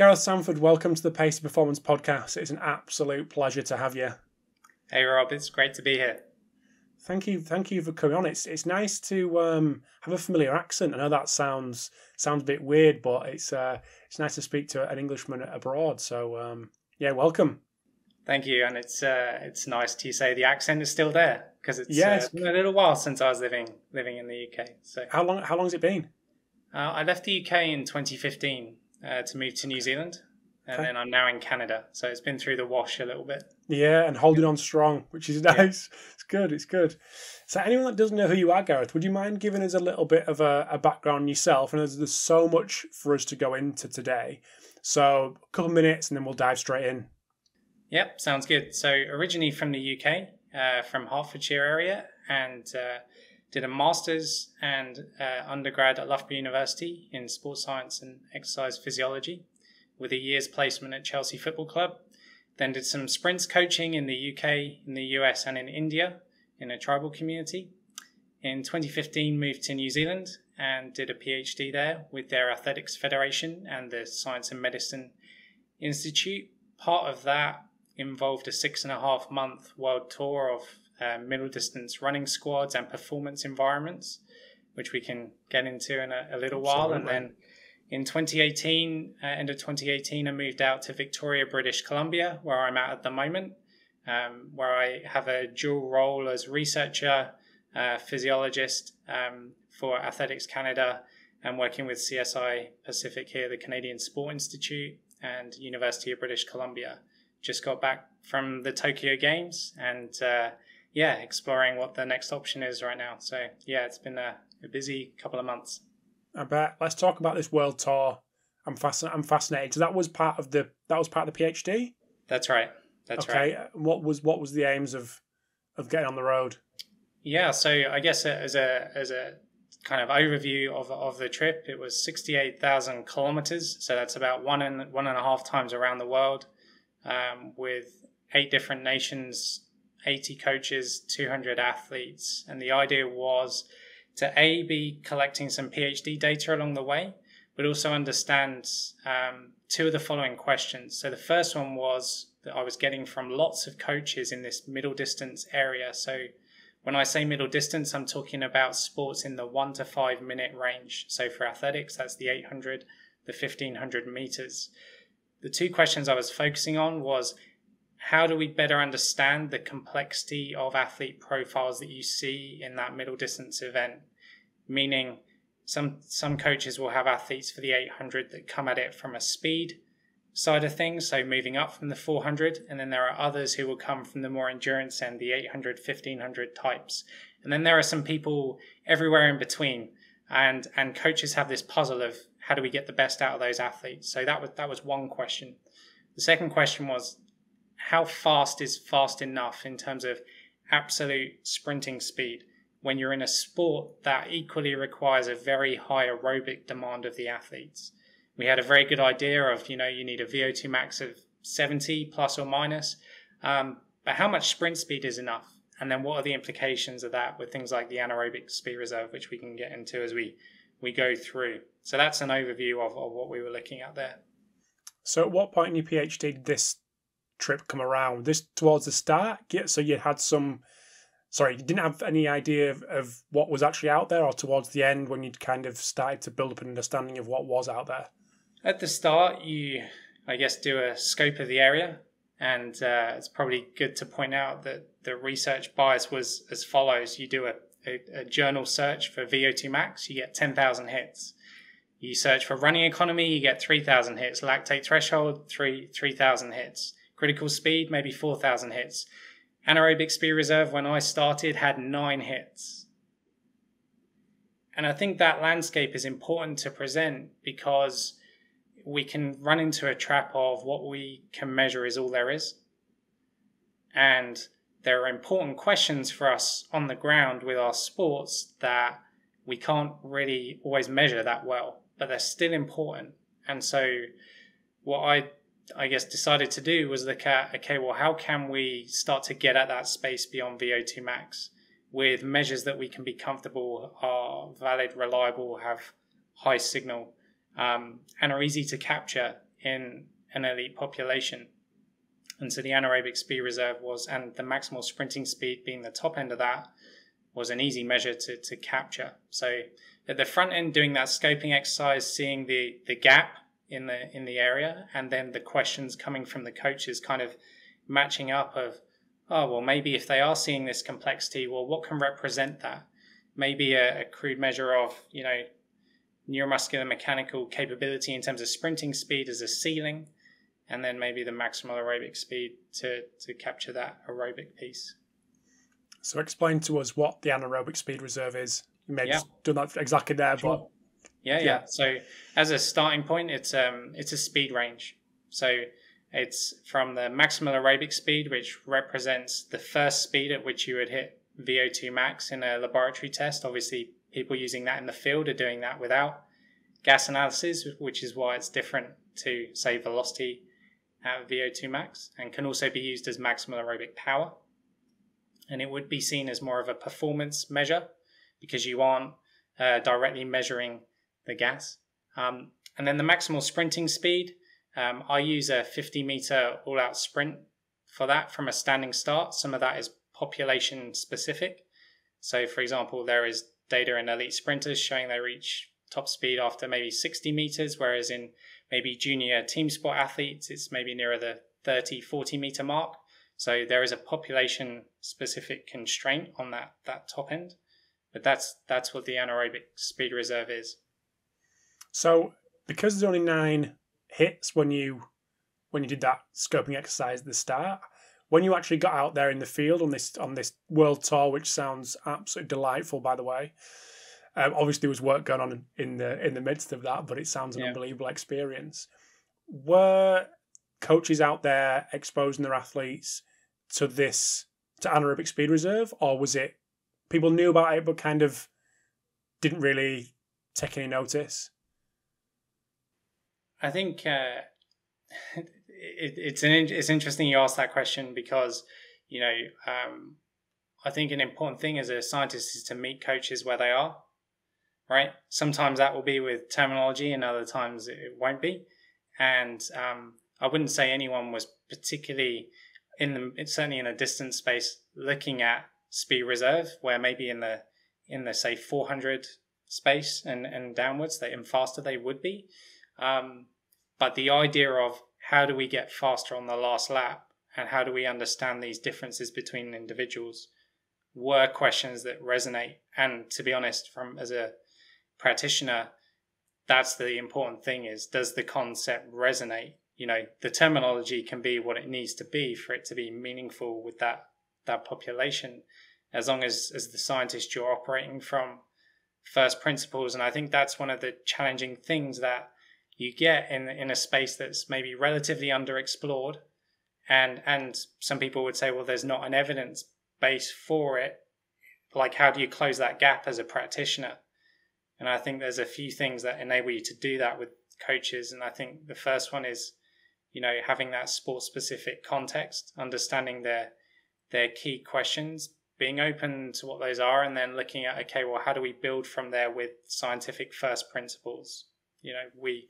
Gareth Sandford, welcome to the Pacey Performance Podcast. It's an absolute pleasure to have you. Hey Rob, it's great to be here. Thank you, thank you for coming on. It's it's nice to um, have a familiar accent. I know that sounds sounds a bit weird, but it's uh, it's nice to speak to an Englishman abroad. So um, yeah, welcome. Thank you, and it's uh, it's nice to say the accent is still there because it's, yeah, uh, been a little while since I was living living in the UK. So how long how long has it been? Uh, I left the UK in 2015 uh, to move to New Zealand, and okay. then I'm now in Canada. So it's been through the wash a little bit. Yeah, and holding on strong, which is nice. Yeah. It's good. It's good. So anyone that doesn't know who you are, Gareth, would you mind giving us a little bit of a, a background yourself? And there's, there's so much for us to go into today. So a couple of minutes, and then we'll dive straight in. Yep, sounds good. So originally from the UK, uh, from Hertfordshire area, and uh, did a master's and uh, undergrad at Loughborough University in sports science and exercise physiology, with a year's placement at Chelsea Football Club. Then did some sprints coaching in the UK, in the US, and in India in a tribal community. In 2015, moved to New Zealand and did a PhD there with their Athletics Federation and the Science and Medicine Institute. Part of that involved a six and a half month world tour of uh, middle distance running squads and performance environments, which we can get into in a, a little while. And then in 2018, uh, end of 2018, I moved out to Victoria, British Columbia, where I'm at at the moment, um, where I have a dual role as researcher, uh, physiologist um, for Athletics Canada, and working with CSI Pacific here, the Canadian Sport Institute, and University of British Columbia. Just got back from the Tokyo Games and uh, yeah, exploring what the next option is right now. So yeah, it's been a, a busy couple of months. I bet. Let's talk about this world tour. I'm fascinated. I'm fascinated. So that was part of the that was part of the PhD. That's right. That's okay. right. What was what was the aims of of getting on the road? Yeah. So I guess as a as a kind of overview of of the trip, it was sixty eight thousand kilometers. So that's about one and one and a half times around the world, um, with eight different nations 80 coaches, 200 athletes. And the idea was to A, be collecting some PhD data along the way, but also understand um, two of the following questions. So the first one was that I was getting from lots of coaches in this middle distance area. So when I say middle distance, I'm talking about sports in the one to five minute range. So for athletics, that's the 800, the 1500 meters. The two questions I was focusing on was how do we better understand the complexity of athlete profiles that you see in that middle distance event? Meaning, some some coaches will have athletes for the 800 that come at it from a speed side of things, so moving up from the 400, and then there are others who will come from the more endurance end, the 800, 1500 types, and then there are some people everywhere in between, and and coaches have this puzzle of how do we get the best out of those athletes. So that was that was one question. The second question was how fast is fast enough in terms of absolute sprinting speed when you're in a sport that equally requires a very high aerobic demand of the athletes. We had a very good idea of, you know, you need a VO2 max of 70 plus or minus, um, but how much sprint speed is enough? And then what are the implications of that with things like the anaerobic speed reserve, which we can get into as we, we go through. So that's an overview of, of what we were looking at there. So at what point in your PhD did this trip come around? This towards the start, yeah, so you had some. Sorry, you didn't have any idea of, of what was actually out there, or towards the end when you'd kind of started to build up an understanding of what was out there. At the start, you, I guess, do a scope of the area, and uh, it's probably good to point out that the research bias was as follows: you do a, a, a journal search for VO2 max, you get ten thousand hits. You search for running economy, you get 3,000 hits. Lactate threshold, 3 3,000 hits. Critical speed, maybe 4,000 hits. Anaerobic speed reserve, when I started, had nine hits. And I think that landscape is important to present because we can run into a trap of what we can measure is all there is. And there are important questions for us on the ground with our sports that we can't really always measure that well, but they're still important. And so, what I I guess, decided to do was look at okay, well, how can we start to get at that space beyond VO2 max with measures that we can be comfortable are valid, reliable, have high signal, um, and are easy to capture in an elite population. And so the anaerobic speed reserve was, and the maximal sprinting speed being the top end of that, was an easy measure to, to capture. So at the front end, doing that scoping exercise, seeing the, the gap in the in the area, and then the questions coming from the coaches, kind of matching up of, oh well, maybe if they are seeing this complexity, well, what can represent that? Maybe a, a crude measure of you know neuromuscular mechanical capability in terms of sprinting speed as a ceiling, and then maybe the maximal aerobic speed to to capture that aerobic piece. So explain to us what the anaerobic speed reserve is. You may yeah. just done that exactly there, sure. but yeah, yeah, yeah. So as a starting point, it's um it's a speed range. So it's from the maximal aerobic speed, which represents the first speed at which you would hit VO2 max in a laboratory test. Obviously, people using that in the field are doing that without gas analysis, which is why it's different to say velocity at VO2 max, and can also be used as maximal aerobic power and it would be seen as more of a performance measure because you aren't uh, directly measuring the gas. Um, and then the maximal sprinting speed, um, I use a 50 meter all out sprint for that from a standing start. Some of that is population specific. So, for example, there is data in elite sprinters showing they reach top speed after maybe 60 meters, whereas in maybe junior team sport athletes, it's maybe nearer the 30, 40 meter mark. So there is a population specific constraint on that that top end, but that's that's what the anaerobic speed reserve is. So because there's only nine hits when you when you did that scoping exercise at the start, when you actually got out there in the field on this on this world tour, which sounds absolutely delightful, by the way. Um, obviously, there was work going on in the in the midst of that, but it sounds an yeah. unbelievable experience. Were coaches out there exposing their athletes to this to anaerobic speed reserve, or was it people knew about it but kind of didn't really take any notice? I think uh, it, it's an it's interesting you ask that question because you know um, I think an important thing as a scientist is to meet coaches where they are. Right. Sometimes that will be with terminology, and other times it won't be. And um, I wouldn't say anyone was particularly in the certainly in a distance space looking at speed reserve where maybe in the in the say 400 space and and downwards they and faster they would be um, but the idea of how do we get faster on the last lap and how do we understand these differences between individuals were questions that resonate. And to be honest from as a practitioner that's the important thing is does the concept resonate? You know the terminology can be what it needs to be for it to be meaningful with that that population. As long as as the scientist you're operating from first principles. And i think that's one of the challenging things that you get in in a space that's maybe relatively underexplored and and some people would say well there's not an evidence base for it like how do you close that gap as a practitioner and i think there's a few things that enable you to do that with coaches and i think the first one is you know, having that sport specific context, understanding their their key questions, being open to what those are, and then looking at okay, well, how do we build from there with scientific first principles? You know, we.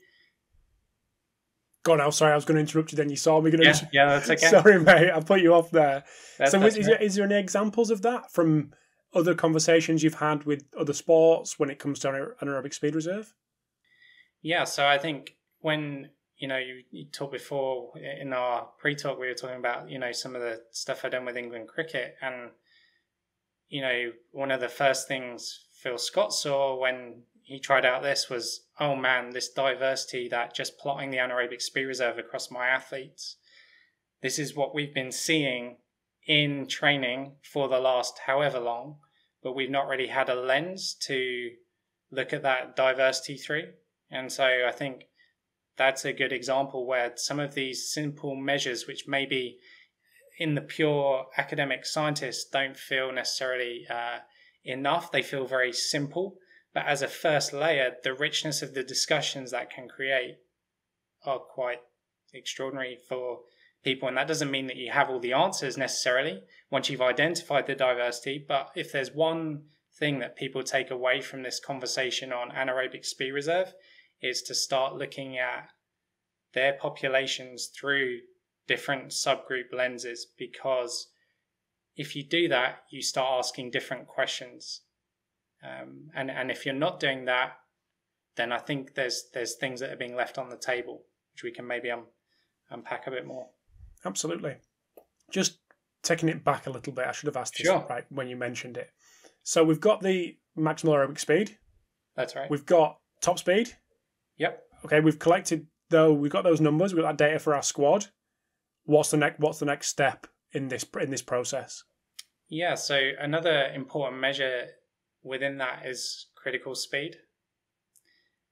God, I'm sorry, I was going to interrupt you. Then you saw me going to. Yeah, yeah, that's okay. sorry, mate, I put you off there. That's, so, that's is, right. is there any examples of that from other conversations you've had with other sports when it comes to anaerobic speed reserve? Yeah, so I think when you know, you, you talked before in our pre-talk, we were talking about, you know, some of the stuff I've done with England cricket. And, you know, one of the first things Phil Scott saw when he tried out this was, oh man, this diversity that just plotting the anaerobic speed reserve across my athletes. This is what we've been seeing in training for the last however long, but we've not really had a lens to look at that diversity through. And so I think that's a good example where some of these simple measures, which maybe in the pure academic scientists don't feel necessarily uh, enough, they feel very simple. But as a first layer, the richness of the discussions that can create are quite extraordinary for people. And that doesn't mean that you have all the answers necessarily once you've identified the diversity. But if there's one thing that people take away from this conversation on anaerobic speed reserve, is to start looking at their populations through different subgroup lenses because if you do that, you start asking different questions. Um, and, and if you're not doing that, then I think there's there's things that are being left on the table, which we can maybe um, unpack a bit more. Absolutely. Just taking it back a little bit, I should have asked this Sure. right when you mentioned it. So we've got the maximal aerobic speed, That's right. we've got top speed. Yep. Okay, we've collected though we've got those numbers, we've got that data for our squad. What's the next what's the next step in this in this process? Yeah, so another important measure within that is critical speed.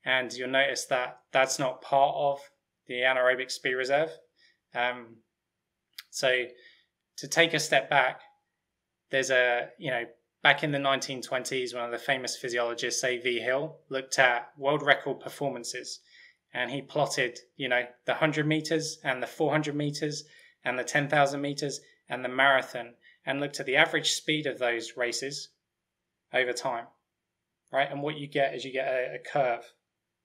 And you'll notice that that's not part of the anaerobic speed reserve. Um, so to take a step back, there's a, you know, back in the 1920s, one of the famous physiologists, A.V. Hill, looked at world record performances and he plotted, you know, the 100 meters and the 400 meters and the 10,000 meters and the marathon and looked at the average speed of those races over time, right? And what you get is you get a, a curve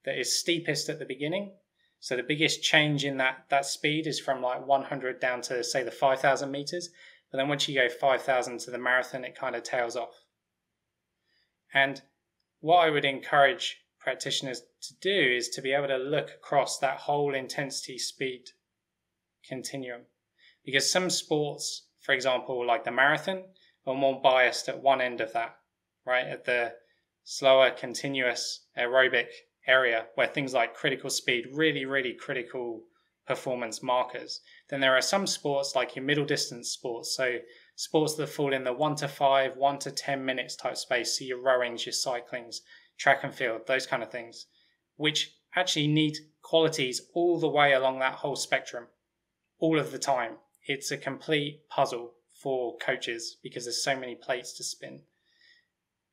that is steepest at the beginning. So the biggest change in that that speed is from like 100 down to say the 5,000 meters. But then once you go 5,000 to the marathon, it kind of tails off. And what I would encourage practitioners to do is to be able to look across that whole intensity speed continuum. Because some sports, for example, like the marathon, are more biased at one end of that, right? At the slower, continuous aerobic area where things like critical speed, really, really critical performance markers. Then there are some sports like your middle distance sports. So sports that fall in the one to five, one to 10 minutes type space. So your rowings, your cyclings, track and field, those kind of things, which actually need qualities all the way along that whole spectrum, all of the time. It's a complete puzzle for coaches because there's so many plates to spin.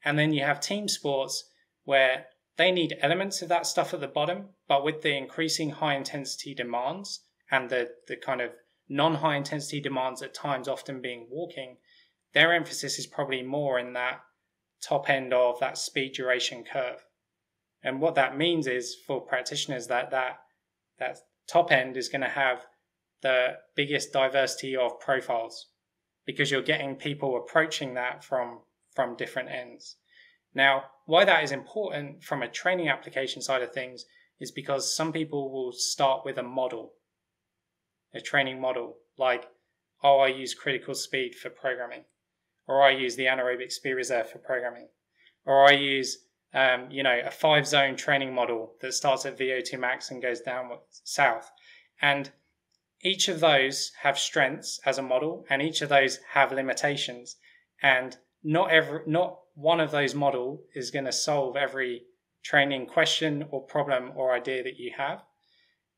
And then you have team sports where they need elements of that stuff at the bottom, but with the increasing high intensity demands and the, the kind of non high intensity demands at times often being walking, their emphasis is probably more in that top end of that speed duration curve. And what that means is for practitioners that that, that top end is going to have the biggest diversity of profiles because you're getting people approaching that from from different ends. Now, why that is important from a training application side of things is because some people will start with a model, a training model, like, oh, I use critical speed for programming, or I use the anaerobic speed reserve for programming, or I use, um, you know, a five zone training model that starts at VO2 max and goes down south. And each of those have strengths as a model, and each of those have limitations. And not every, not one of those model is going to solve every training question or problem or idea that you have.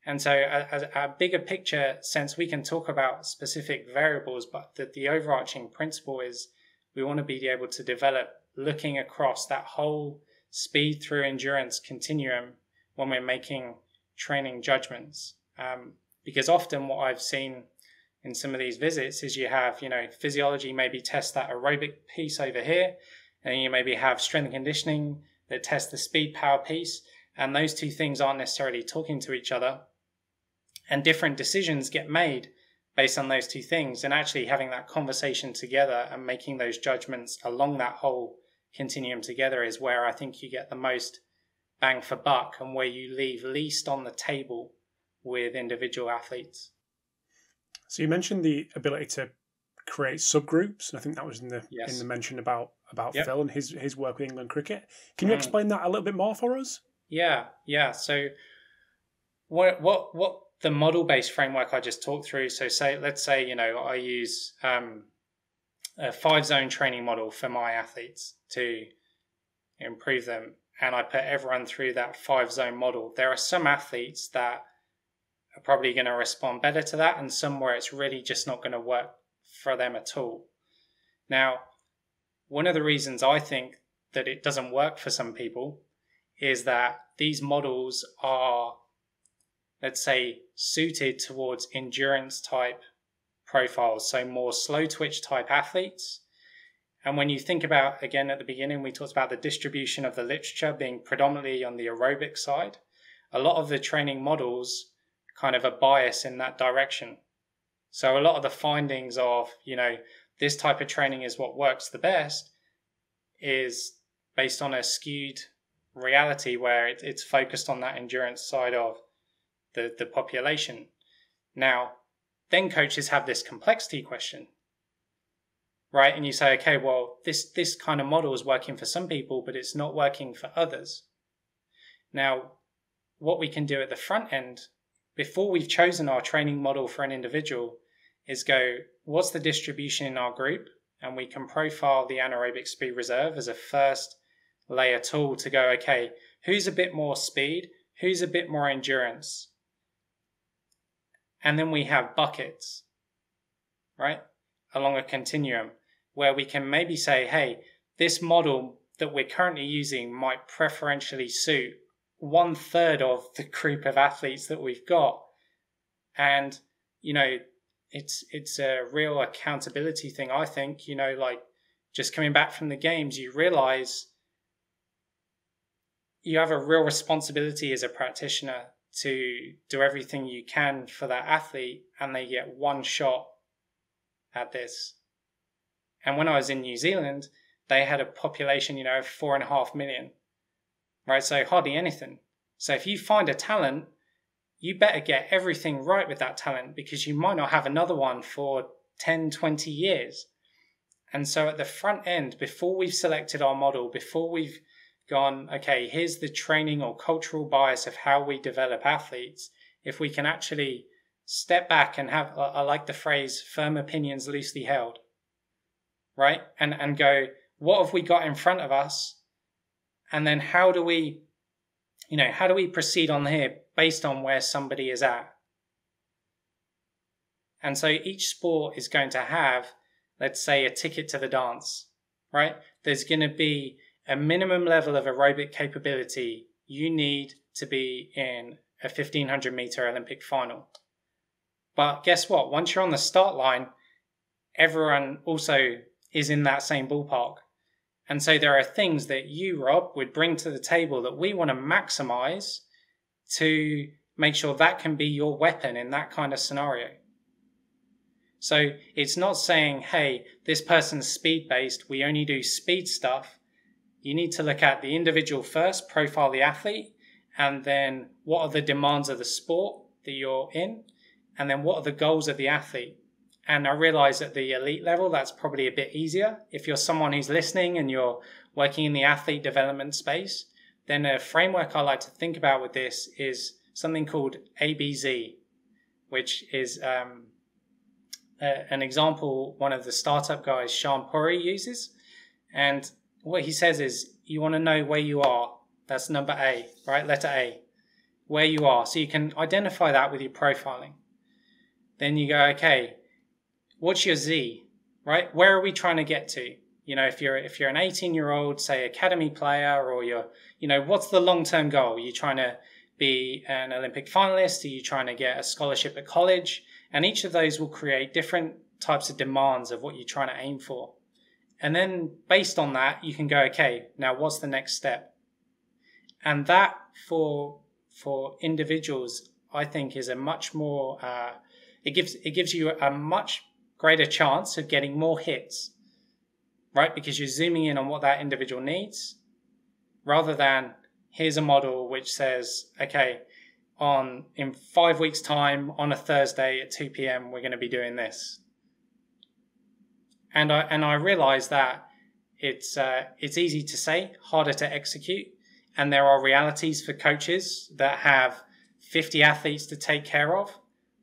And so, as a bigger picture sense, we can talk about specific variables, but the, the overarching principle is we want to be able to develop looking across that whole speed through endurance continuum when we're making training judgments. Um, because often what I've seen in some of these visits is you have, you know, physiology maybe test that aerobic piece over here, and you maybe have strength and conditioning that test the speed power piece, and those two things aren't necessarily talking to each other. And different decisions get made based on those two things, and actually having that conversation together and making those judgments along that whole continuum together is where I think you get the most bang for buck and where you leave least on the table with individual athletes. So you mentioned the ability to create subgroups, and I think that was in the Yes. in the mention about about Yep. Phil and his his work with England cricket. Can you Mm. explain that a little bit more for us? Yeah, yeah. So what what what the model based framework I just talked through. So say let's say you know I use um, a five zone training model for my athletes to improve them, and I put everyone through that five zone model. There are some athletes that are probably going to respond better to that, and some where it's really just not going to work for them at all. Now, one of the reasons I think that it doesn't work for some people is that these models are, let's say, suited towards endurance type profiles, so more slow twitch type athletes. And when you think about, again, at the beginning, we talked about the distribution of the literature being predominantly on the aerobic side. A lot of the training models kind of a bias in that direction. So a lot of the findings of, you know, this type of training is what works the best is based on a skewed reality where it, it's focused on that endurance side of the, the population. Now, then coaches have this complexity question, right? And you say, okay, well, this, this kind of model is working for some people, but it's not working for others. Now, what we can do at the front end, before we've chosen our training model for an individual, is go, what's the distribution in our group? And we can profile the anaerobic speed reserve as a first layer tool to go, okay, who's a bit more speed? Who's a bit more endurance? And then we have buckets, right? Along a continuum where we can maybe say, hey, this model that we're currently using might preferentially suit one third of the group of athletes that we've got. And, you know, it's it's a real accountability thing. I think you know, like just coming back from the games, you realize you have a real responsibility as a practitioner to do everything you can for that athlete, and they get one shot at this. And when I was in New Zealand, they had a population, you know, of four and a half million, right? So hardly anything. So if you find a talent you better get everything right with that talent because you might not have another one for 10, 20 years. And so at the front end, before we've selected our model, before we've gone, okay, here's the training or cultural bias of how we develop athletes, if we can actually step back and have, I like the phrase, firm opinions loosely held, right? And, and go, what have we got in front of us? And then how do we, you know, how do we proceed on here based on where somebody is at. And so each sport is going to have, let's say, a ticket to the dance, right? There's going to be a minimum level of aerobic capability you need to be in a 1500 meter Olympic final. But guess what? Once you're on the start line, everyone also is in that same ballpark. And so there are things that you, Rob, would bring to the table that we want to maximize to make sure that can be your weapon in that kind of scenario. So it's not saying, hey, this person's speed based, we only do speed stuff. You need to look at the individual first, profile the athlete, and then what are the demands of the sport that you're in, and then what are the goals of the athlete. And I realize at the elite level, that's probably a bit easier. If you're someone who's listening and you're working in the athlete development space, then a framework I like to think about with this is something called ABZ, which is um, a, an example one of the startup guys, Sean Puri, uses. And what he says is you want to know where you are. That's number A, right? Letter A, where you are. So you can identify that with your profiling. Then you go, okay, what's your Z, right? Where are we trying to get to? You know, if you're if you're an 18 year old, say academy player, or you're, you know, what's the long term goal? Are you trying to be an Olympic finalist? Are you trying to get a scholarship at college? And each of those will create different types of demands of what you're trying to aim for. And then based on that, you can go, okay, now what's the next step? And that for for individuals, I think, is a much more uh, it gives it gives you a much greater chance of getting more hits right? Because you're zooming in on what that individual needs rather than here's a model which says, okay, on in five weeks' time on a Thursday at 2 p.m. we're going to be doing this. And I and I realize that it's uh, it's easy to say, harder to execute, and there are realities for coaches that have 50 athletes to take care of.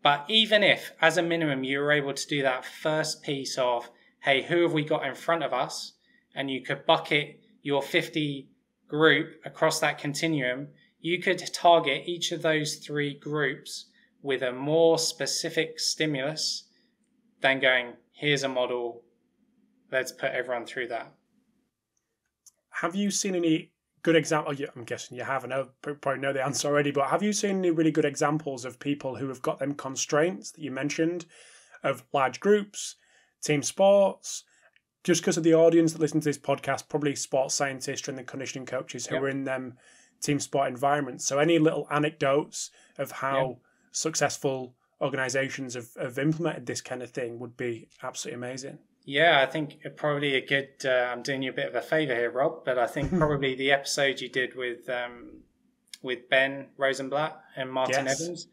But even if, as a minimum, you were able to do that first piece of hey, who have we got in front of us? And you could bucket your 50 group across that continuum. You could target each of those three groups with a more specific stimulus than going, here's a model, let's put everyone through that. Have you seen any good example? Oh, I'm guessing you have. I know probably know the answer already, but have you seen any really good examples of people who have got them constraints that you mentioned of large groups, team sports, just because of the audience that listens to this podcast, probably sports scientists and the conditioning coaches who yep. are in them team sport environments. So any little anecdotes of how successful organizations have, have implemented this kind of thing would be absolutely amazing. Yeah, I think probably a good. Uh, I'm doing you a bit of a favor here, Rob, but I think probably the episode you did with um, with Ben Rosenblatt and Martin yes. Evans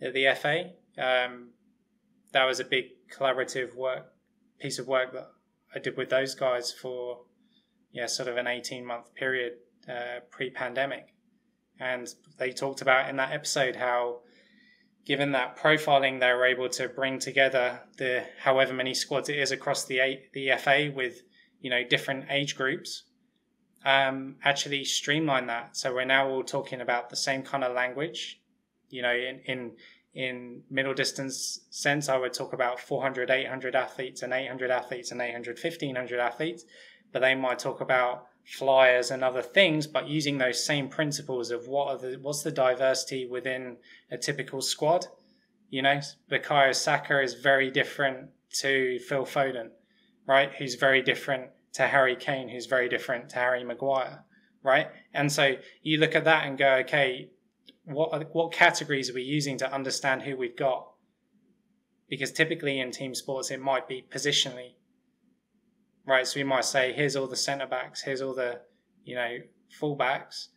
at the FA, um, that was a big collaborative work piece of work that I did with those guys for yeah, sort of an 18 month period uh, pre pandemic. And they talked about in that episode how, given that profiling, they were able to bring together the however many squads it is across the the FA with you know different age groups, um, actually streamline that. So we're now all talking about the same kind of language. You know, in in in middle distance sense, I would talk about 400, 800 athletes and 800 athletes and 800, 1500 athletes but they might talk about flyers and other things, but using those same principles of what are the what's the diversity within a typical squad. You know, Bukayo Saka is very different to Phil Foden, right? Who's very different to Harry Kane, who's very different to Harry Maguire, right? And so you look at that and go, okay, what what categories are we using to understand who we've got? Because typically in team sports, it might be positionally right? So we might say, here's all the centre backs, here's all the, you know, fullbacks.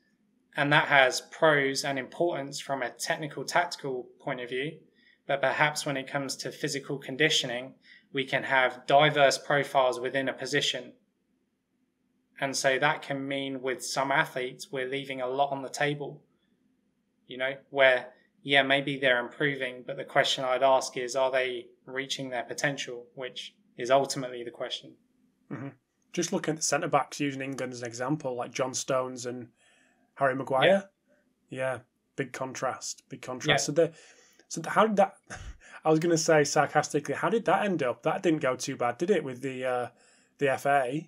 And that has pros and importance from a technical, tactical point of view. But perhaps when it comes to physical conditioning, we can have diverse profiles within a position. And so that can mean with some athletes, we're leaving a lot on the table, you know, where, yeah, maybe they're improving, but the question I'd ask is, are they reaching their potential, which is ultimately the question. Mm-hmm. Just looking at the centre backs using England as an example, like John Stones and Harry Maguire. Yeah, yeah big contrast. Big contrast. Yeah. So the so how did that? I was going to say sarcastically, how did that end up? That didn't go too bad, did it? With the uh, the FA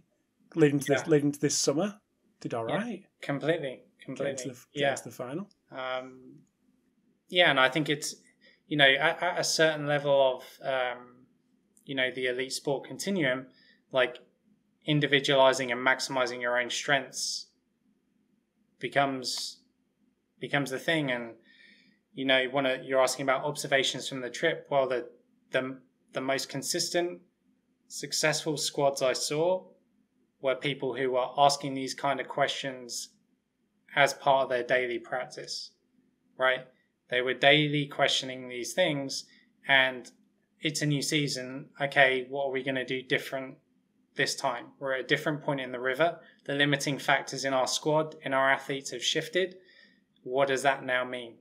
leading to yeah. this leading to this summer, did all right. Yeah, completely, completely. Get the, yeah, the final. Um, yeah, and I think it's you know at, at a certain level of um, you know the elite sport continuum, like individualizing and maximizing your own strengths becomes becomes the thing. And you know you want to you're asking about observations from the trip. Well the the the most consistent successful squads i saw were people who were asking these kind of questions as part of their daily practice right? They were daily questioning these things and it's a new season. Okay what are we going to do different this time. We're at a different point in the river. The limiting factors in our squad, in our athletes have shifted. What does that now mean?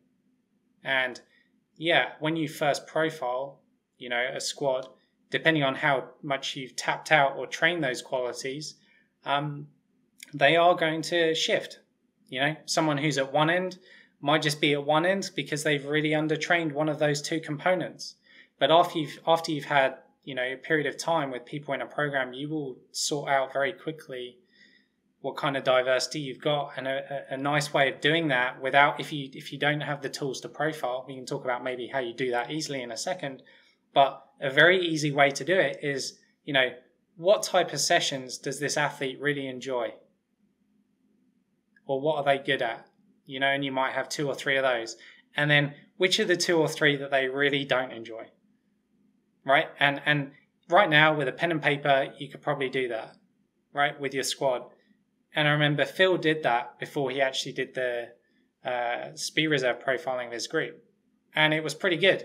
And yeah, when you first profile, you know, a squad, depending on how much you've tapped out or trained those qualities, um, they are going to shift. You know, someone who's at one end might just be at one end because they've really undertrained one of those two components. But after you've after you've had you know a period of time with people in a program, you will sort out very quickly what kind of diversity you've got. And a, a, nice way of doing that without if you if you don't have the tools to profile we can talk about maybe how you do that easily in a second but a very easy way to do it is you know what type of sessions does this athlete really enjoy? Or what are they good at? You know and you might have two or three of those. And then which are the two or three that they really don't enjoy right? And and right now with a pen and paper, you could probably do that, right, with your squad. And I remember Phil did that before he actually did the uh, speed reserve profiling of his group, and it was pretty good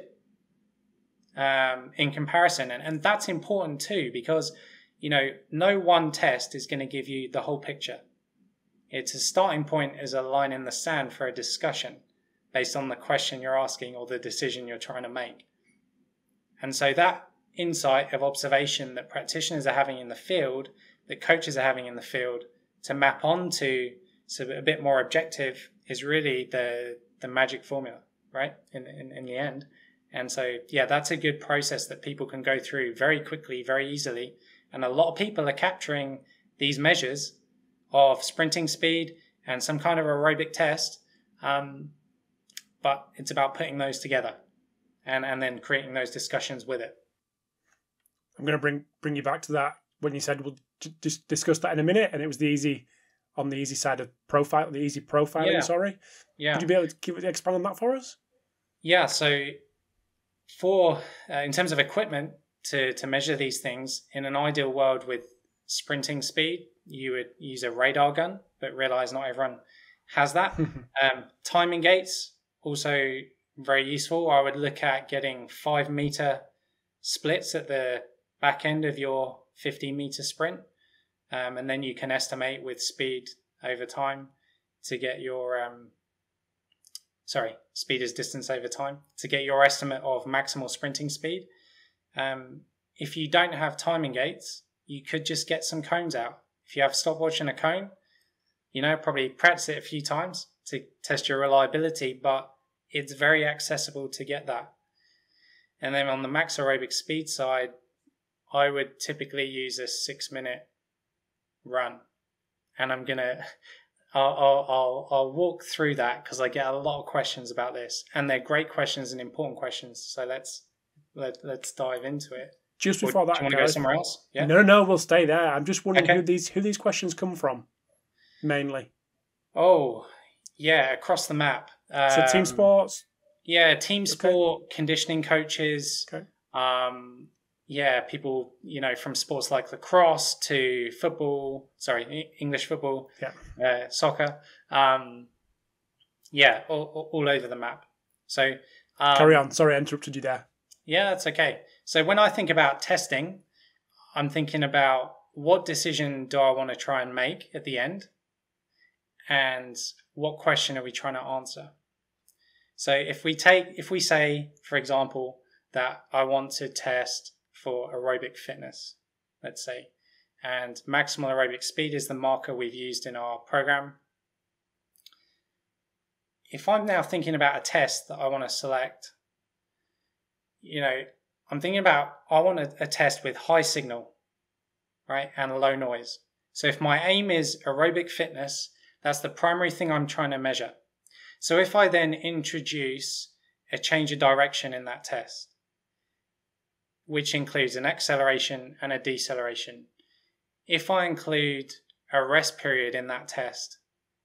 um, in comparison. And and that's important too because you know no one test is going to give you the whole picture. It's a starting point as a line in the sand for a discussion based on the question you're asking or the decision you're trying to make. And so that insight of observation that practitioners are having in the field, that coaches are having in the field, to map onto so a bit more objective is really the the magic formula, right? In, in in the end. And so yeah, that's a good process that people can go through very quickly, very easily. And a lot of people are capturing these measures of sprinting speed and some kind of aerobic test. Um, but it's about putting those together and and then creating those discussions with it. I'm going to bring bring you back to that when you said we'll just discuss that in a minute, and it was the easy on the easy side of profile, the easy profiling. Yeah. Sorry, yeah. Would you be able to give, expand on that for us? Yeah, so for uh, in terms of equipment to to measure these things, in an ideal world with sprinting speed, you would use a radar gun, but realize not everyone has that. um, timing gates also very useful. I would look at getting five meter splits at the back end of your 50 meter sprint, um, and then you can estimate with speed over time to get your um, sorry speed is distance over time to get your estimate of maximal sprinting speed. Um, if you don't have timing gates, you could just get some cones out. If you have stopwatch and a cone, you know, probably practice it a few times to test your reliability, but it's very accessible to get that. And then on the max aerobic speed side, I would typically use a six minute run. And I'm going to, I'll, I'll, I'll walk through that because I get a lot of questions about this and they're great questions and important questions. So let's, let, let's dive into it. Just before or, that, do you want to go somewhere else? Yeah. No, no, we'll stay there. I'm just wondering Okay. who these who these questions come from, mainly. Oh, yeah, across the map. So team Um, sports. Yeah, team sport, conditioning coaches. Okay. Um, yeah, people, you know, from sports like lacrosse to football, sorry, English football, Yeah. uh, soccer. Um, yeah, all, all- all over the map. So, um, Carry on. Sorry, I interrupted you there. yeah, that's okay. So when I think about testing, I'm thinking about what decision do I want to try and make at the end? And what question are we trying to answer? So if we take, if we say, for example, that I want to test for aerobic fitness, let's say, and maximal aerobic speed is the marker we've used in our program. If I'm now thinking about a test that I want to select, you know, I'm thinking about I want a, a test with high signal, right, and low noise. So if my aim is aerobic fitness, that's the primary thing I'm trying to measure. So if I then introduce a change of direction in that test, which includes an acceleration and a deceleration, if I include a rest period in that test,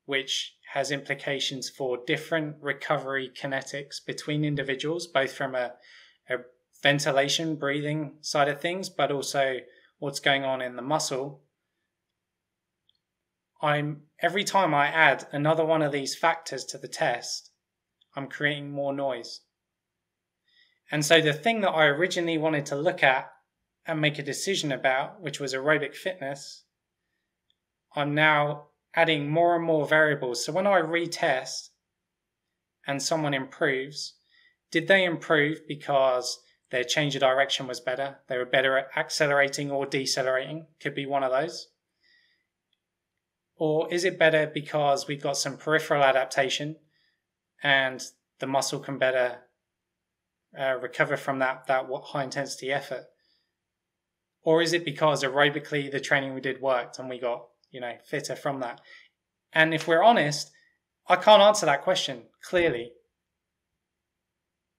which has implications for different recovery kinetics between individuals, both from a, a ventilation, breathing side of things, but also what's going on in the muscle. I'm every time I add another one of these factors to the test, I'm creating more noise. And so the thing that I originally wanted to look at and make a decision about, which was aerobic fitness, I'm now adding more and more variables. So when I retest and someone improves, did they improve because their change of direction was better? They were better at accelerating or decelerating, could be one of those. Or is it better because we've got some peripheral adaptation and the muscle can better uh, recover from that, that high intensity effort? Or is it because aerobically the training we did worked and we got, you know, fitter from that? And if we're honest, I can't answer that question clearly.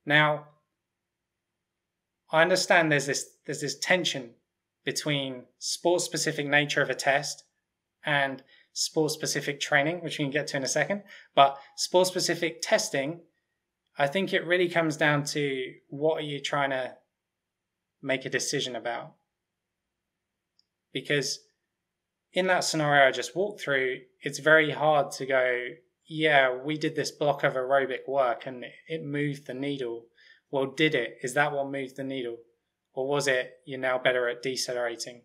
Now, I understand there's this there's this tension between sport specific nature of a test and sport specific training, which we can get to in a second. But sport specific testing, I think it really comes down to what are you trying to make a decision about? Because in that scenario I just walked through, it's very hard to go, yeah, we did this block of aerobic work and it moved the needle. Well, did it? Is that what moved the needle? Or was it you're now better at decelerating?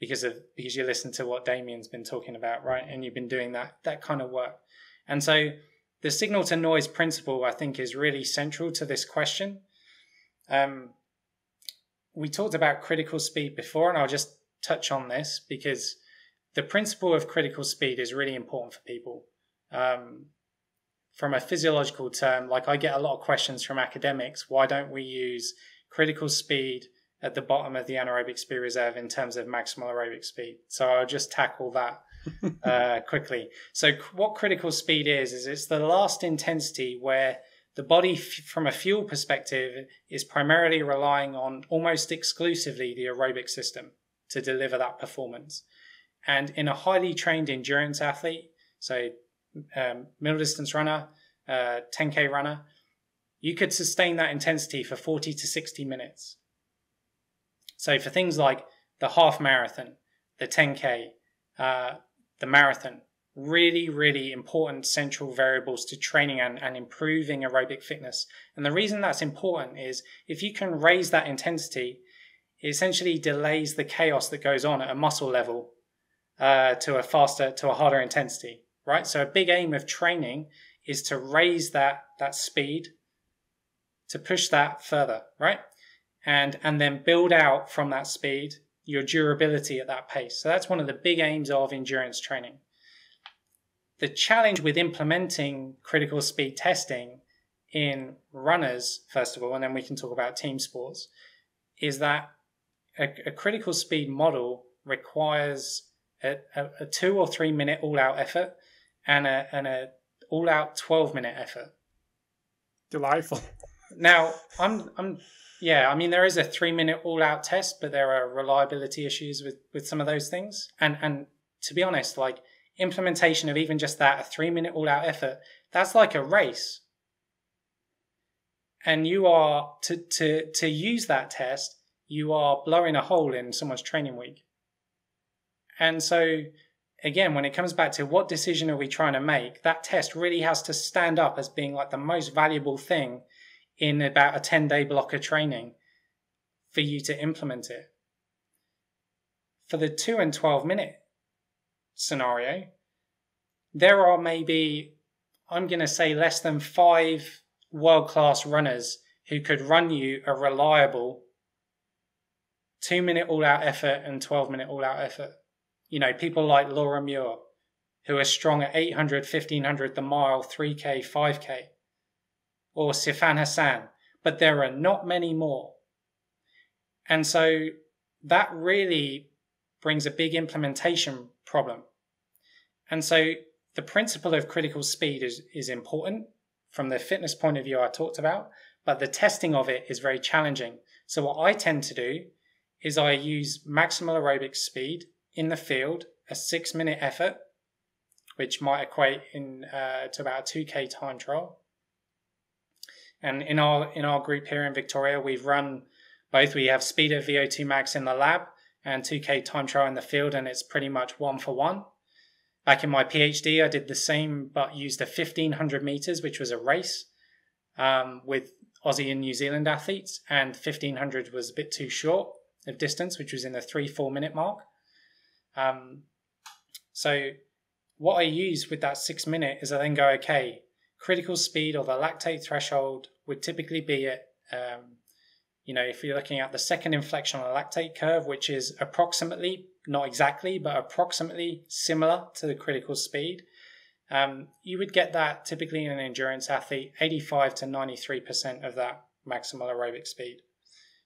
Because of because you listen to what Damien's been talking about, right? And you've been doing that that kind of work. And so the signal to noise principle, I think, is really central to this question. Um, we talked about critical speed before, and I'll just touch on this because the principle of critical speed is really important for people. Um, from a physiological term, like I get a lot of questions from academics why don't we use critical speed at the bottom of the anaerobic speed reserve in terms of maximal aerobic speed. So I'll just tackle that uh, quickly. So what critical speed is is it's the last intensity where the body, from a fuel perspective, is primarily relying on almost exclusively the aerobic system to deliver that performance. And in a highly trained endurance athlete, so um, middle distance runner, uh, 10k runner, you could sustain that intensity for 40 to 60 minutes. So for things like the half marathon, the 10K, uh, the marathon, really, really important central variables to training and, and improving aerobic fitness. And the reason that's important is if you can raise that intensity, it essentially delays the chaos that goes on at a muscle level uh, to a faster, to a harder intensity, right? So a big aim of training is to raise that, that speed, to push that further, right? And, and then build out from that speed your durability at that pace. So that's one of the big aims of endurance training. The challenge with implementing critical speed testing in runners, first of all, and then we can talk about team sports, is that a, a critical speed model requires a, a, a, two or three minute all out effort and a, and a all out 12 minute effort. Delightful. Now, I'm, I'm, yeah, I mean, there is a three minute all out test, but there are reliability issues with, with some of those things. And, and to be honest, like implementation of even just that, a three minute all out effort, that's like a race. And you are, to, to, to use that test, you are blowing a hole in someone's training week. And so, again, when it comes back to what decision are we trying to make, that test really has to stand up as being like the most valuable thing in about a 10 day block of training for you to implement it. For the 2 and 12 minute scenario, there are maybe, I'm going to say, less than five world class runners who could run you a reliable two minute all out effort and 12 minute all out effort. You know, people like Laura Muir, who are strong at 800, 1500, the mile, 3K, 5K, or Sifan Hassan, but there are not many more. And so that really brings a big implementation problem. And so the principle of critical speed is, is important from the fitness point of view I talked about, but the testing of it is very challenging. So what I tend to do is I use maximal aerobic speed in the field, a six minute effort, which might equate in uh, to about a 2k time trial. And in our in our group here in Victoria, we've run both. We have speed at VO2 Max in the lab and 2k time trial in the field, and it's pretty much one for one. Back in my PhD, I did the same, but used a 1500 meters, which was a race um, with Aussie and New Zealand athletes, and 1500 was a bit too short of distance, which was in the three, four minute mark. Um, so what I use with that six minute is I then go, okay, critical speed or the lactate threshold would typically be at, um, you know, if you're looking at the second inflection on a lactate curve, which is approximately, not exactly, but approximately similar to the critical speed, um, you would get that typically in an endurance athlete, 85 to 93% of that maximal aerobic speed.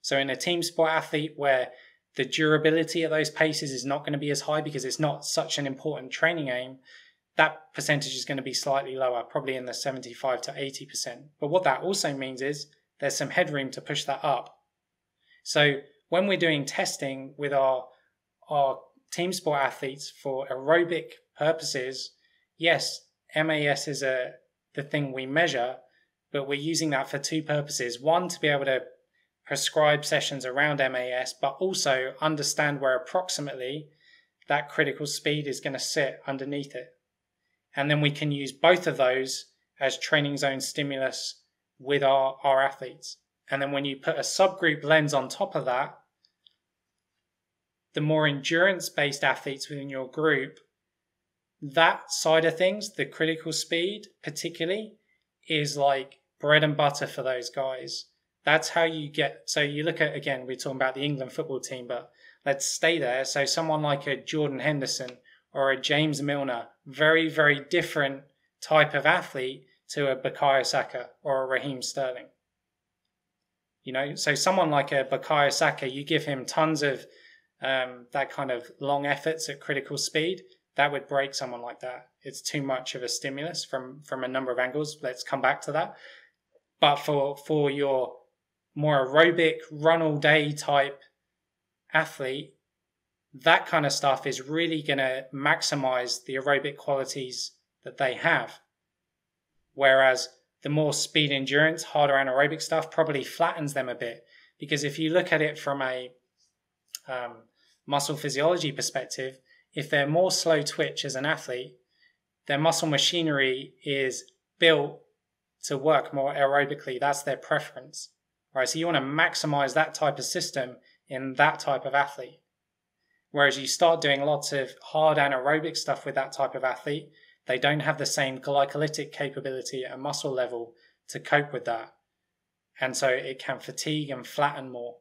So in a team sport athlete where the durability of those paces is not going to be as high because it's not such an important training aim, that percentage is going to be slightly lower, probably in the 75 to 80%. But what that also means is there's some headroom to push that up. So when we're doing testing with our, our team sport athletes for aerobic purposes, yes, MAS is a, the thing we measure, but we're using that for two purposes. One, to be able to prescribe sessions around MAS, but also understand where approximately that critical speed is going to sit underneath it. And then we can use both of those as training zone stimulus with our, our athletes. And then when you put a subgroup lens on top of that, the more endurance based athletes within your group, that side of things, the critical speed particularly, is like bread and butter for those guys that's how you get. So you look at again, we're talking about the England football team, but let's stay there. So someone like a Jordan Henderson or a James Milner, very very different type of athlete to a Bukayo Saka or a Raheem Sterling. You know, so someone like a Bukayo Saka, you give him tons of um, that kind of long efforts at critical speed, that would break someone like that. It's too much of a stimulus from from a number of angles. Let's come back to that. But for for your more aerobic, run all day type athlete, that kind of stuff is really going to maximize the aerobic qualities that they have. Whereas the more speed endurance, harder anaerobic stuff probably flattens them a bit. Because if you look at it from a um, muscle physiology perspective, if they're more slow twitch as an athlete, their muscle machinery is built to work more aerobically. That's their preference. Right. So you want to maximize that type of system in that type of athlete. Whereas you start doing lots of hard anaerobic stuff with that type of athlete, they don't have the same glycolytic capability at a muscle level to cope with that. And so it can fatigue and flatten more.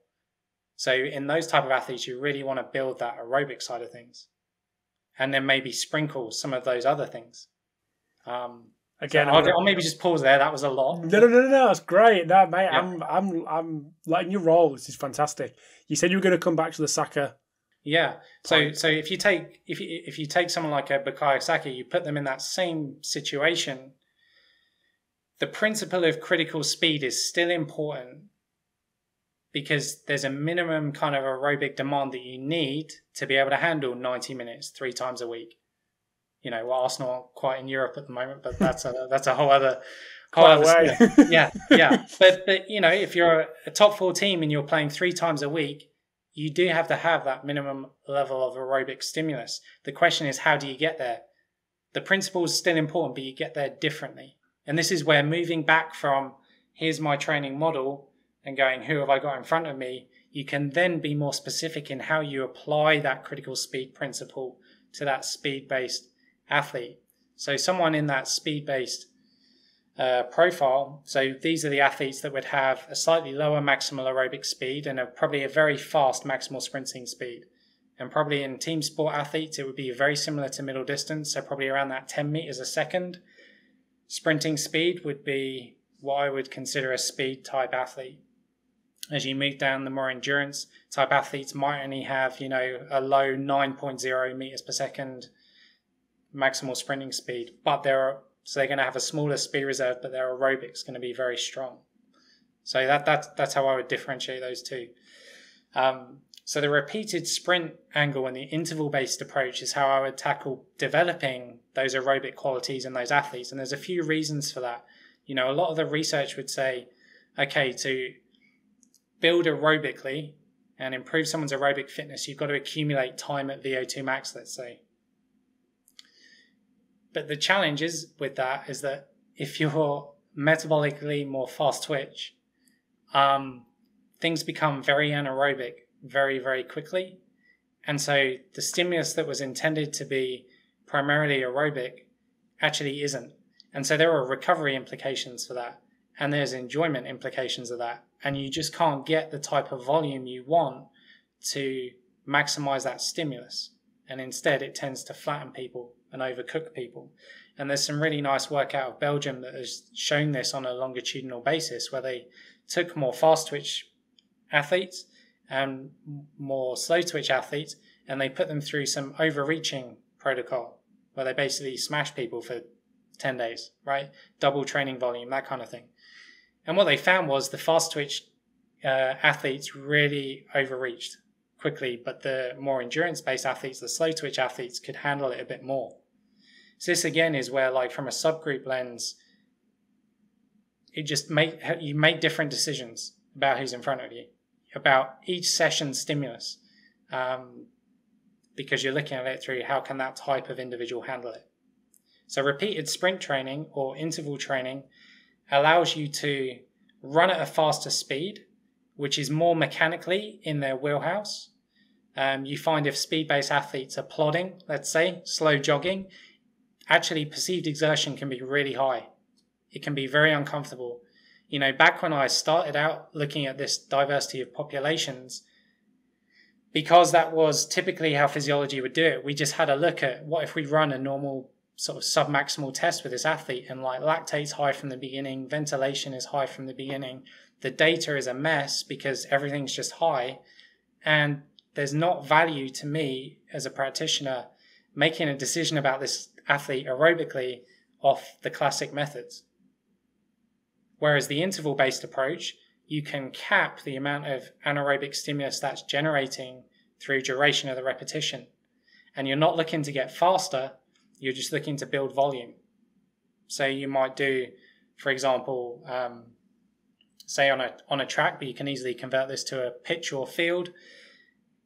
So in those type of athletes, you really want to build that aerobic side of things. And then maybe sprinkle some of those other things. Um, Again, so I'll, I'll, maybe just pause there. That was a lot. No, no, no, no, no. That's great. No, mate, yeah. I'm, I'm, I'm letting you roll. This is fantastic. You said you were going to come back to the Saka yeah. So so if you take if you if you take someone like a Bukayo Saka, you put them in that same situation. The principle of critical speed is still important because there's a minimum kind of aerobic demand that you need to be able to handle 90 minutes three times a week. You know, well, Arsenal aren't quite in Europe at the moment, but that's a that's a whole other whole other way. yeah, yeah. But but you know, if you're a top four team and you're playing three times a week, you do have to have that minimum level of aerobic stimulus. The question is, how do you get there? The principle is still important, but you get there differently. And this is where moving back from here's my training model and going, who have I got in front of me? You can then be more specific in how you apply that critical speed principle to that speed based athlete. So, someone in that speed based uh, profile. So these are the athletes that would have a slightly lower maximal aerobic speed and a, probably a very fast maximal sprinting speed. And probably in team sport athletes, it would be very similar to middle distance, so probably around that 10 meters a second. Sprinting speed would be what I would consider a speed type athlete. As you move down, the more endurance type athletes might only have, you know, a low 9.0 meters per second maximal sprinting speed, but there are so they're going to have a smaller speed reserve, but their aerobic's going to be very strong. So that, that that's how I would differentiate those two. Um, so the repeated sprint angle and the interval based approach is how I would tackle developing those aerobic qualities in those athletes. And there's a few reasons for that. You know, a lot of the research would say, okay, to build aerobically and improve someone's aerobic fitness, you've got to accumulate time at VO2 max, let's say. But the challenge is with that is that if you're metabolically more fast twitch, um, things become very anaerobic very, very quickly. And so the stimulus that was intended to be primarily aerobic actually isn't. And so there are recovery implications for that. And there's enjoyment implications of that. And you just can't get the type of volume you want to maximize that stimulus. And instead, it tends to flatten people and overcook people. And there's some really nice work out of Belgium that has shown this on a longitudinal basis, where they took more fast twitch athletes and more slow twitch athletes, and they put them through some overreaching protocol, where they basically smash people for 10 days, right? Double training volume, that kind of thing. And what they found was the fast twitch uh, athletes really overreached quickly, but the more endurance based athletes, the slow twitch athletes, could handle it a bit more. So this again is where, like from a subgroup lens, it just make you make different decisions about who's in front of you, about each session stimulus, um, because you're looking at it through how can that type of individual handle it. So repeated sprint training or interval training allows you to run at a faster speed which is more mechanically in their wheelhouse. Um, you find if speed based athletes are plodding, let's say, slow jogging, actually perceived exertion can be really high. It can be very uncomfortable. You know, back when I started out looking at this diversity of populations, because that was typically how physiology would do it, we just had a look at what if we run a normal sort of submaximal test with this athlete and like lactate's high from the beginning, ventilation is high from the beginning, the data is a mess because everything's just high and there's not value to me as a practitioner making a decision about this athlete aerobically off the classic methods. Whereas the interval based approach, you can cap the amount of anaerobic stimulus that's generating through duration of the repetition. And you're not looking to get faster, you're just looking to build volume. So you might do for example, um, say on a on a track, but you can easily convert this to a pitch or field.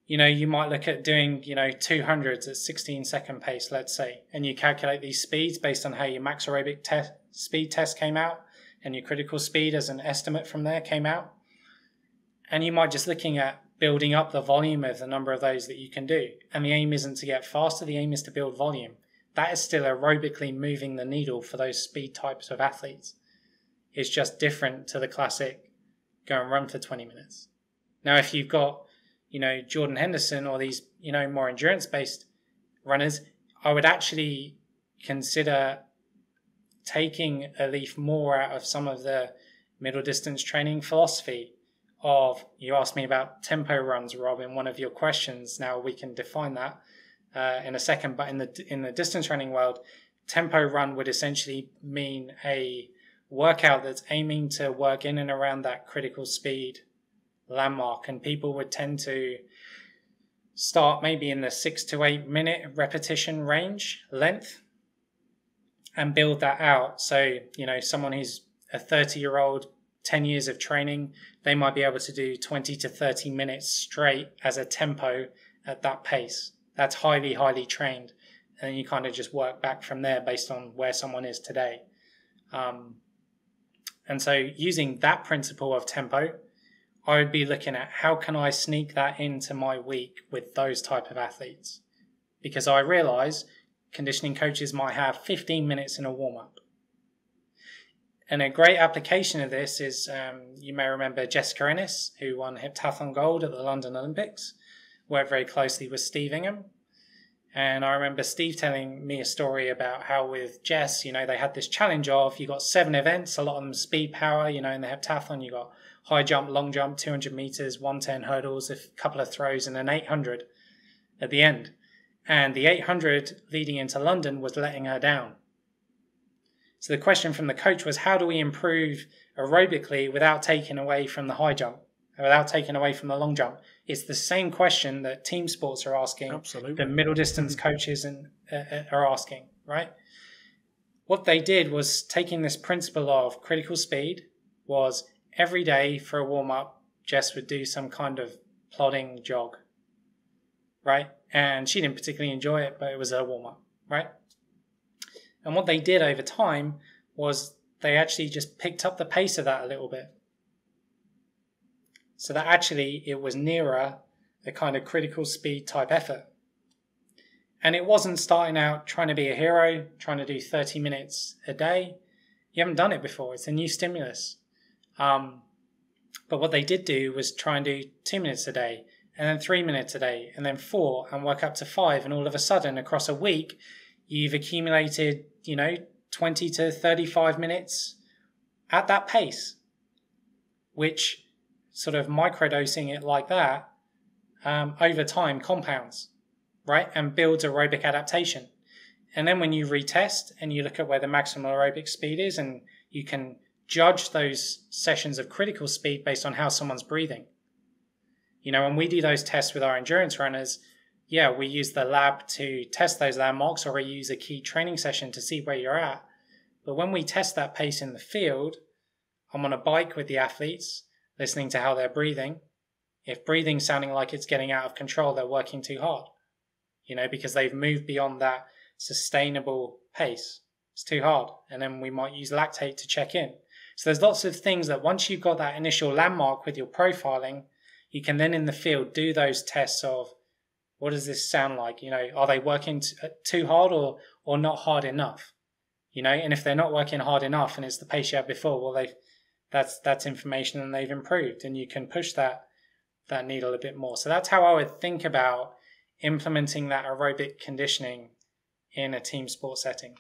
You know, you might look at doing you know 200s at 16 second pace, let's say, and you calculate these speeds based on how your max aerobic test speed test came out and your critical speed as an estimate from there came out. And you might just looking at building up the volume of the number of those that you can do. And the aim isn't to get faster, the aim is to build volume. That is still aerobically moving the needle for those speed types of athletes. It's just different to the classic go and run for 20 minutes. Now, if you've got, you know, Jordan Henderson or these, you know, more endurance based runners, I would actually consider taking a leaf more out of some of the middle distance training philosophy of you asked me about tempo runs rob in one of your questions now we can define that uh, in a second but in the in the distance running world tempo run would essentially mean a workout that's aiming to work in and around that critical speed landmark and people would tend to start maybe in the six to eight minute repetition range length and build that out. So, you know, someone who's a 30 year old, 10 years of training, they might be able to do 20 to 30 minutes straight as a tempo at that pace. That's highly, highly trained. And you kind of just work back from there based on where someone is today. Um, and so, using that principle of tempo, I would be looking at how can I sneak that into my week with those type of athletes, because I realize conditioning coaches might have 15 minutes in a warm up. And a great application of this is um, you may remember Jessica Ennis, who won heptathlon gold at the London Olympics, worked very closely with Steve Ingham. And I remember Steve telling me a story about how with Jess, you know, they had this challenge of you got seven events, a lot of them speed power, you know, in the heptathlon, you got high jump, long jump, 200 meters, 110 hurdles, a couple of throws, and an 800 at the end and the 800 leading into London was letting her down. So the question from the coach was how do we improve aerobically without taking away from the high jump, without taking away from the long jump? It's the same question that team sports are asking, Absolutely. the middle distance coaches and, uh, uh, are asking, right? What they did was taking this principle of critical speed was every day for a warm up, Jess would do some kind of plodding jog, right? and she didn't particularly enjoy it, but it was a warm up, right? And what they did over time was they actually just picked up the pace of that a little bit. So that actually it was nearer a kind of critical speed type effort. And it wasn't starting out trying to be a hero, trying to do 30 minutes a day. You haven't done it before, it's a new stimulus. Um, but what they did do was try and do two minutes a day, and then three minutes a day, and then four, and work up to five. And all of a sudden, across a week, you've accumulated, you know, 20 to 35 minutes at that pace, which sort of microdosing it like that um, over time compounds, right? And builds aerobic adaptation. And then when you retest and you look at where the maximum aerobic speed is, and you can judge those sessions of critical speed based on how someone's breathing. You know, when we do those tests with our endurance runners, yeah, we use the lab to test those landmarks or we use a key training session to see where you're at. But when we test that pace in the field, I'm on a bike with the athletes, listening to how they're breathing. If breathing's sounding like it's getting out of control, they're working too hard, you know, because they've moved beyond that sustainable pace. It's too hard. And then we might use lactate to check in. So there's lots of things that once you've got that initial landmark with your profiling, you can then in the field do those tests of what does this sound like? You know, are they working uh, too hard or or not hard enough? You know, and if they're not working hard enough and it's the pace you had before, well, they that's that's information and they've improved, and you can push that that needle a bit more. So that's how I would think about implementing that aerobic conditioning in a team sport setting.